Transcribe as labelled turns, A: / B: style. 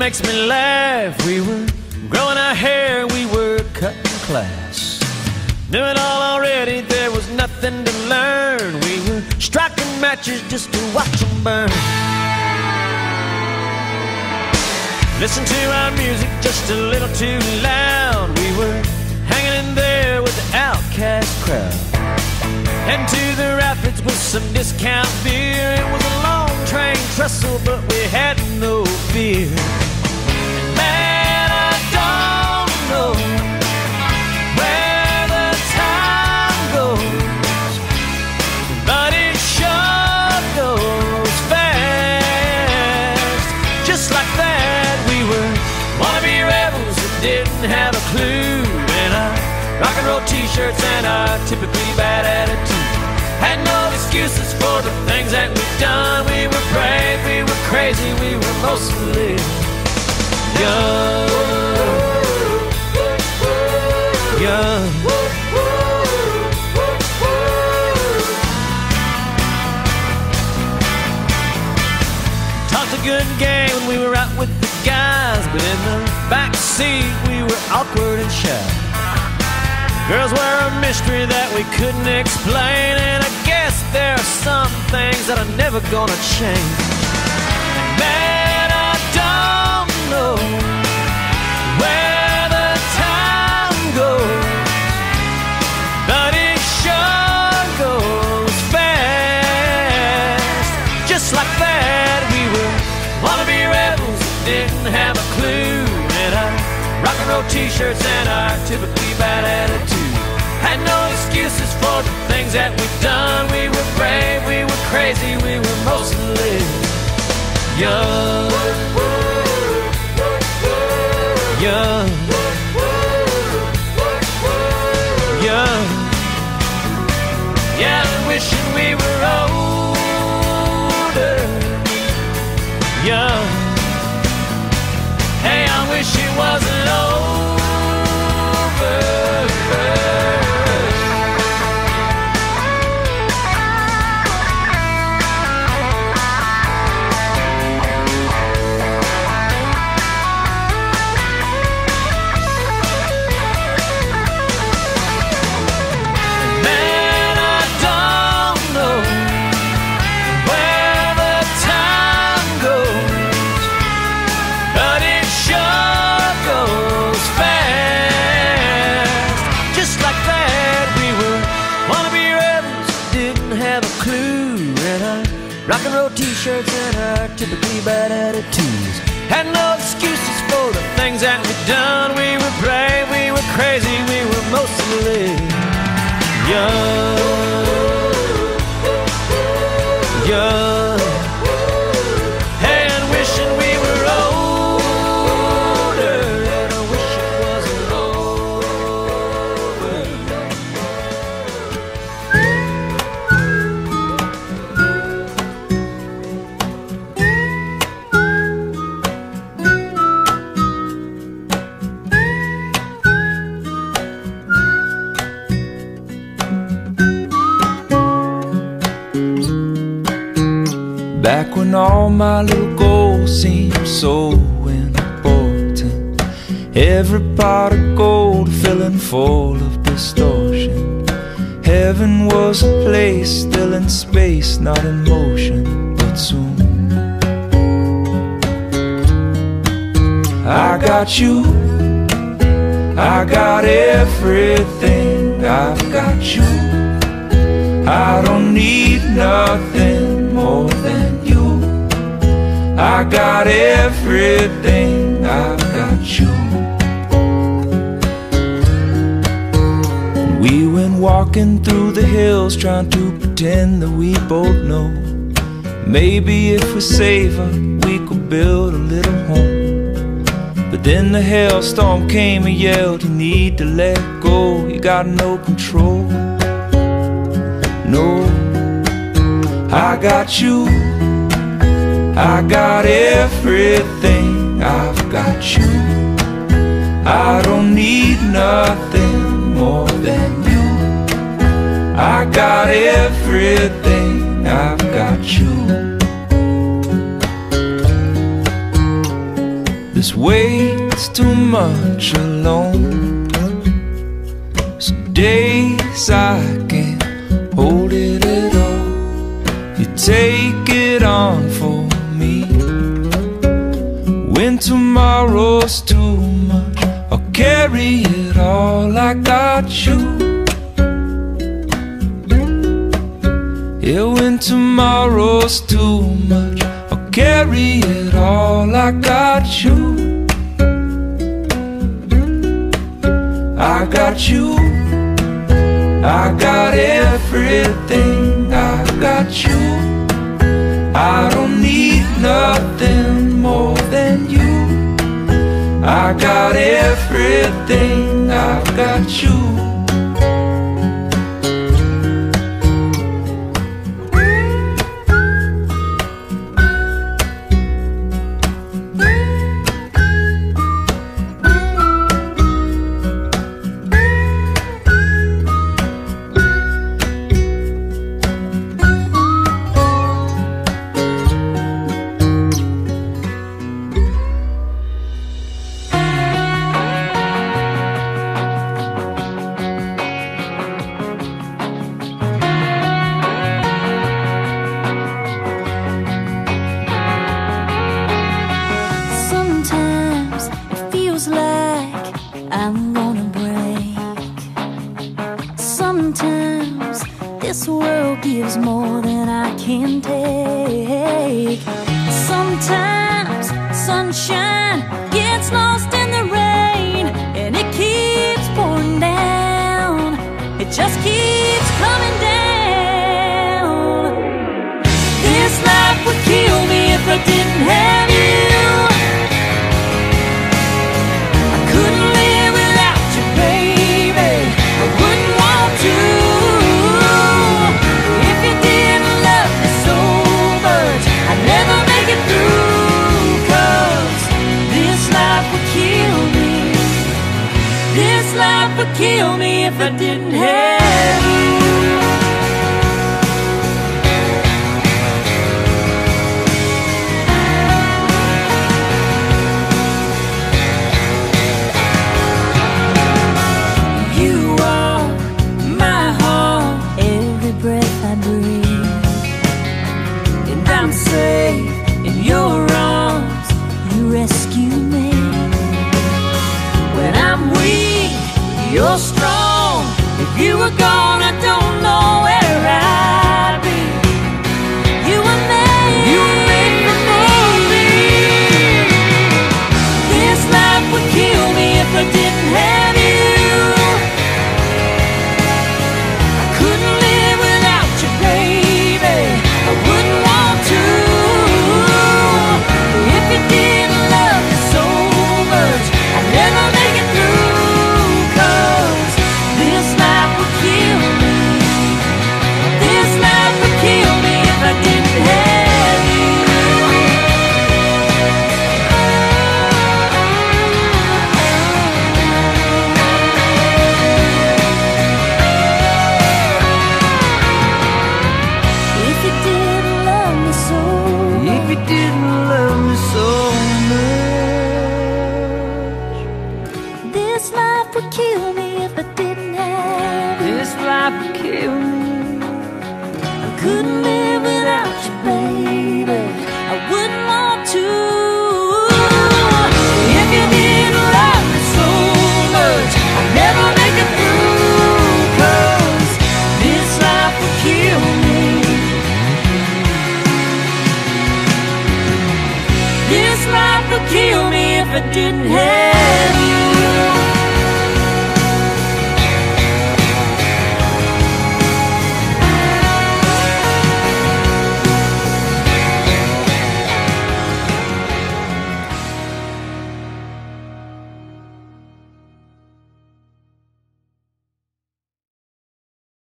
A: makes me laugh. We were growing our hair, we were cutting class. Knew it all already, there was nothing to learn. We were striking matches just to watch them burn. Listen to our music just a little too loud. We were hanging in there with the outcast crowd. Heading to the rapids with some discount beer. It was a long train trestle, but we had no fear. T-shirts and our typically bad attitude. Had no excuses for the things that we've done. We were brave, we were crazy, we were mostly young. Young. Talked a good game when we were out with the guys, but in the back seat we were awkward and shy. Girls were a mystery that we couldn't explain, and I guess there are some things that are never gonna change. Man, where the time goes, but it sure goes fast. Just like that, we were rebels didn't have a clue, and our rock and roll t-shirts and our typically bad attitude. Had no excuses for the things that we've done. We were brave, we were crazy, we were mostly. Young. I t-shirts and our typically bad attitudes had no excuses for the things that we'd done. We were brave, we were crazy, we were mostly. Young.
B: So important. Every pot of gold filling full of distortion. Heaven was a place still in space, not in motion, but soon. I got you, I got everything, I've got you. I don't need nothing. I got everything, I've got you. We went walking through the hills trying to pretend that we both know. Maybe if we save her, we could build a little home. But then the hailstorm came and yelled, You need to let go, you got no control. No, I got you. I got everything, I've got you. I don't need nothing more than you. I got everything, I've got you. This weight's too much alone. Some days I can't hold it at all. You take tomorrow's too much. I'll carry it all I got you. Yeah, when tomorrow's too much I'll carry it all I got you. I got you. I got everything. I got you. I don't need nothing. I got everything, I've got you.
C: gives more than I can take. Sometimes sunshine gets lost in the rain and it keeps pouring down. It just keeps coming down. This life would kill me if I didn't have. kill me if I didn't have. You're strong if you were gone. we didn't hundred